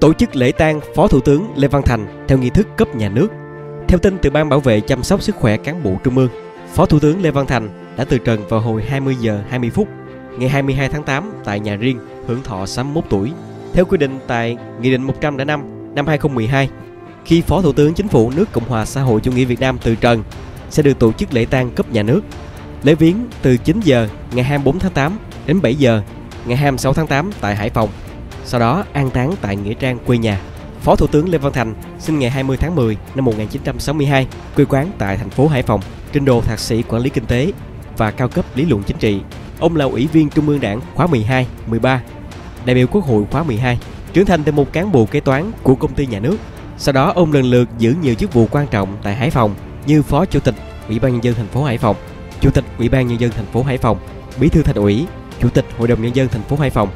Tổ chức lễ tang Phó Thủ tướng Lê Văn Thành theo nghi thức cấp nhà nước. Theo tin từ Ban Bảo vệ chăm sóc sức khỏe cán bộ Trung ương, Phó Thủ tướng Lê Văn Thành đã từ trần vào hồi 20 giờ 20 phút ngày 22 tháng 8 tại nhà riêng hưởng thọ 61 tuổi. Theo quy định tại Nghị định 105 năm 2012, khi Phó Thủ tướng Chính phủ nước Cộng hòa xã hội chủ nghĩa Việt Nam từ trần sẽ được tổ chức lễ tang cấp nhà nước. Lễ viếng từ 9 giờ ngày 24 tháng 8 đến 7 giờ ngày 26 tháng 8 tại Hải Phòng. Sau đó an táng tại nghĩa trang quê nhà. Phó Thủ tướng Lê Văn Thành sinh ngày 20 tháng 10 năm 1962, quê quán tại thành phố Hải Phòng, trình độ thạc sĩ quản lý kinh tế và cao cấp lý luận chính trị. Ông là ủy viên Trung ương Đảng khóa 12, 13, đại biểu Quốc hội khóa 12, trưởng thành từ một cán bộ kế toán của công ty nhà nước. Sau đó ông lần lượt giữ nhiều chức vụ quan trọng tại Hải Phòng như Phó Chủ tịch Ủy ban nhân dân thành phố Hải Phòng, Chủ tịch Ủy ban nhân dân thành phố Hải Phòng, Bí thư Thành ủy, Chủ tịch Hội đồng nhân dân thành phố Hải Phòng,